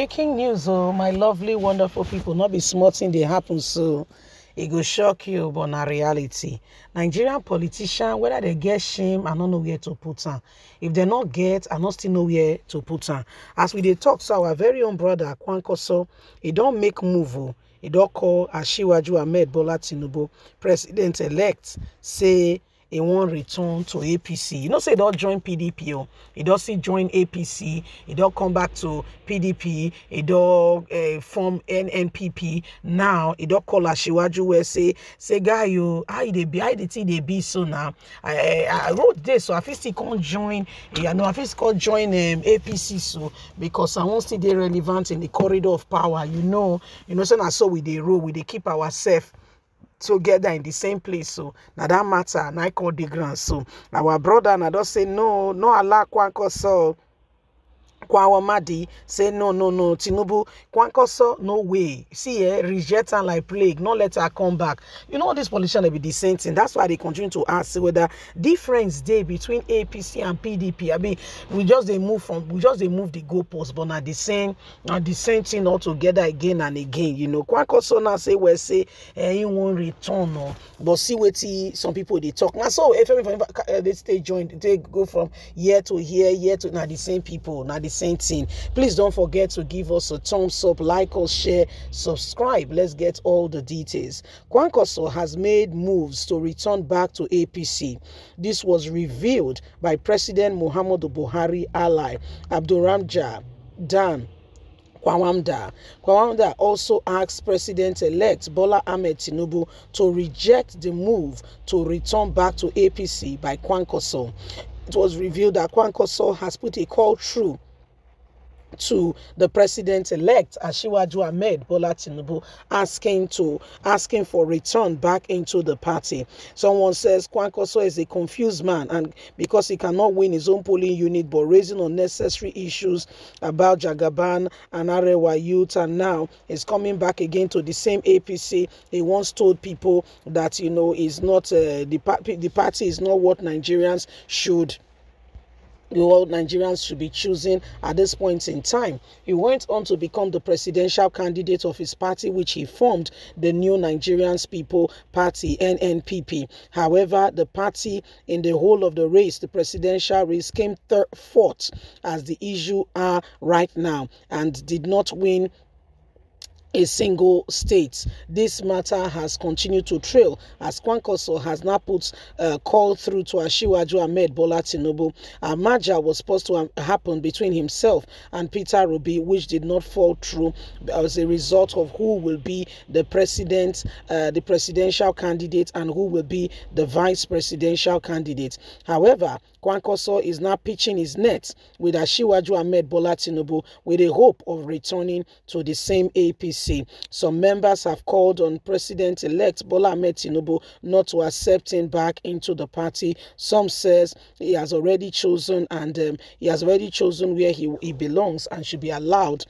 Breaking news, oh, my lovely, wonderful people. Not be small thing they happen, so it go shock you, but na reality. Nigerian politician, whether they get shame, I don't know where to put them. If they not get, I not still know where to put them. As we dey talk, so our very own brother Kwankwaso, he don't make move. Oh. He don't call Ashiwaju Ahmed Bola Tinubu, president-elect, say he wan return to apc you know say e don join pdp o e don still join apc e don come back to pdp e don uh, form nnpp now e don call asiwaju wey say say guy o how e dey be? How the thing dey be so now? I i road dey so i fit still come join i know i fit still come join um, apc so. Because i wan still dey relevant in the corridor of power you know. You know say na so we dey roll. We dey keep ourselves together in the same place so na that matter na i call the ground so our brother na don say no no allow kwankwaso Kwawamadi say no, no, no. Tinubu, Kwankoso, no way. See, eh, reject her like plague. Not let her come back. You know, this politician they be the same thing. That's why they continue to ask whether difference day between APC and PDP. I mean, we just they move from we just they move the goalposts, but now the same, now the same thing all together again and again. You know, Kwankoso now say we say eh, he won't return, no. But see what some people they talk now. So if they stay joined, they go from year to year, year to now the same people, now the same thing. Please don't forget to give us a thumbs up, like us, share, subscribe. Let's get all the details. Kwankwaso has made moves to return back to APC. This was revealed by President Muhammadu Buhari ally Abdurramja Dan Kwawamda. Kwawamda also asked President-elect Bola Ahmed Tinubu to reject the move to return back to APC by Kwankwaso. It was revealed that Kwankwaso has put a call through to the president-elect Ashiwaju Ahmed Bola Tinubu asking to asking for return back into the party. Someone says Kwankwaso is a confused man and because he cannot win his own polling unit but raising unnecessary issues about Jagaban and Arewa youth and now is coming back again to the same APC. He once told people that you know is not uh, the, the party is not what Nigerians should what Nigerians should be choosing at this point in time. He went on to become the presidential candidate of his party, which he formed the New Nigerians People Party, NNPP. However, the party in the whole of the race, the presidential race, came third, fourth as the issue are right now and did not win a single state. This matter has continued to trail as Kwankwaso has now put a uh, call through to Ashiwaju Ahmed Bola Tinubu. A merger was supposed to happen between himself and Peter Obi, which did not fall through as a result of who will be the president, uh, the presidential candidate, and who will be the vice presidential candidate. However, Kwankwaso is now pitching his net with Ashiwaju Ahmed Bola Tinubu with a hope of returning to the same APC. Some members have called on President-elect Bola Ahmed Tinubu not to accept him back into the party. Some says he has already chosen and um, he has already chosen where he, he belongs and should be allowed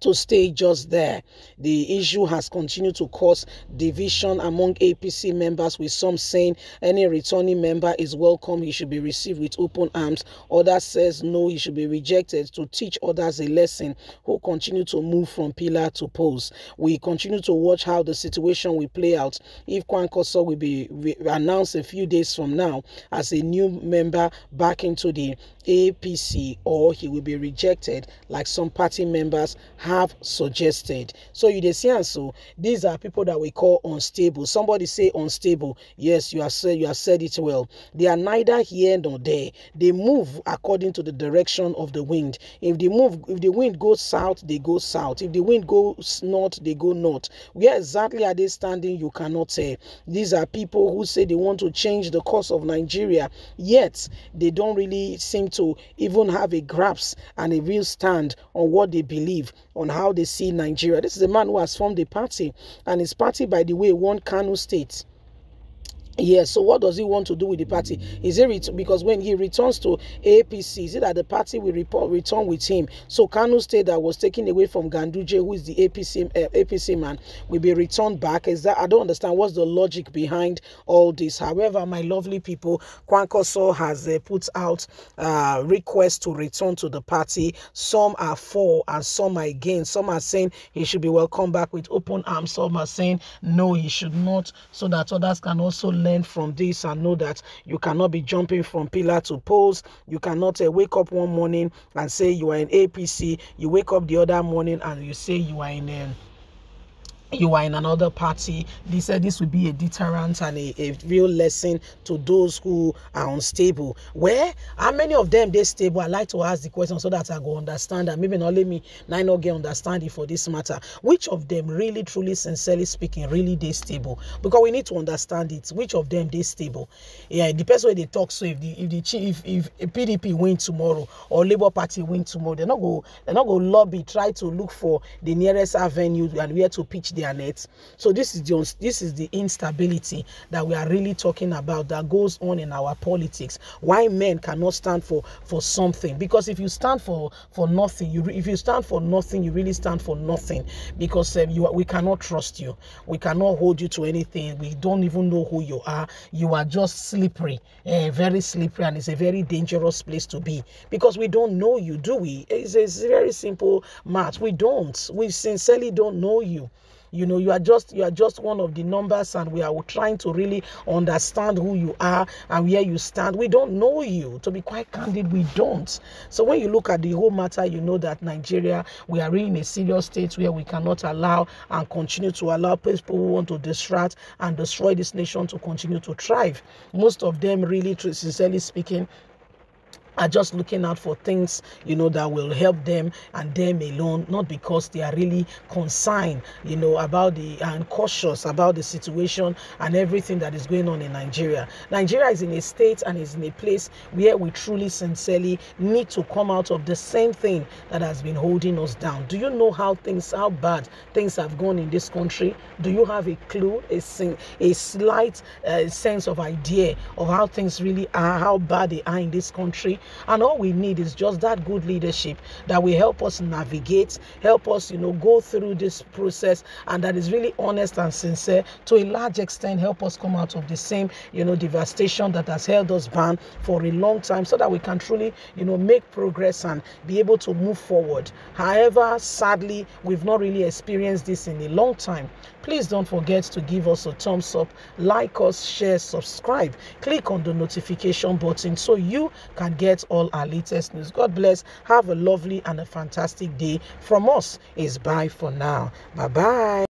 to stay just there. The issue has continued to cause division among APC members, with some saying any returning member is welcome, he should be received with open arms. Others says no, he should be rejected to teach others a lesson who continue to move from pillar to post. We continue to watch how the situation will play out. If Kwankwaso will be announced a few days from now as a new member back into the APC or he will be rejected like some party members have suggested. So you see and so these are people that we call unstable. Somebody say unstable. Yes, you have said you have said it well. They are neither here nor there. They move according to the direction of the wind. If the move if the wind goes south, they go south. If the wind goes north, they go north. Where exactly are they standing? You cannot tell. These are people who say they want to change the course of Nigeria, yet they don't really seem to even have a grasp and a real stand on what they believe, on how they see Nigeria. This is a man who has formed a party, and his party, by the way, won Kano State Yes, so what does he want to do with the party? Is it because when he returns to APC, is it that the party will report, return with him? So Kano State that was taken away from Ganduje, who is the APC uh, APC man, will be returned back. Is that I don't understand what's the logic behind all this. However, my lovely people, Kwankwaso has uh, put out uh, requests to return to the party. Some are for and some are against. Some are saying he should be welcomed back with open arms. Some are saying no, he should not, so that others can also learn from this and know that you cannot be jumping from pillar to post. You cannot uh, wake up one morning and say you are in APC. You wake up the other morning and you say you are in. Um, you are in another party. They said this would be a deterrent and a, a real lesson to those who are unstable. Where how many of them they stable? I like to ask the question so that I go understand and maybe not let me now not get understanding for this matter. Which of them really, truly, sincerely speaking, really they stable? Because we need to understand it. Which of them they stable? Yeah, it depends where they talk. So if the if the chief if, if PDP win tomorrow or Labour Party win tomorrow, they're not go they're not go lobby, try to look for the nearest avenue and where to pitch their So this is the this is the instability that we are really talking about that goes on in our politics. Why men cannot stand for for something? Because if you stand for for nothing, you if you stand for nothing, you really stand for nothing. Because um, you we cannot trust you. We cannot hold you to anything. We don't even know who you are. You are just slippery, uh, very slippery, and it's a very dangerous place to be because we don't know you, do we? It's, it's very simple math. We don't. We sincerely don't know you you know you are just you are just one of the numbers and we are trying to really understand who you are and where you stand. We don't know you. To be quite candid we don't. So when you look at the whole matter you know that nigeria we are really in a serious state where we cannot allow and continue to allow people who want to distract and destroy this nation to continue to thrive. Most of them really sincerely speaking are just looking out for things you know that will help them and them alone not because they are really concerned you know about the and cautious about the situation and everything that is going on in nigeria. Nigeria is in a state and is in a place where we truly sincerely need to come out of the same thing that has been holding us down. Do you know how things how bad things have gone in this country? Do you have a clue a, a slight uh, sense of idea of how things really are how bad they are in this country and all we need is just that good leadership that will help us navigate, help us, you know, go through this process, and that is really honest and sincere to a large extent, help us come out of the same, you know, devastation that has held us bound for a long time so that we can truly, you know, make progress and be able to move forward. However, sadly, we've not really experienced this in a long time. Please don't forget to give us a thumbs up, like us, share, subscribe. Click on the notification button so you can get all our latest news. God bless. Have a lovely and a fantastic day. From us is bye for now. Bye bye.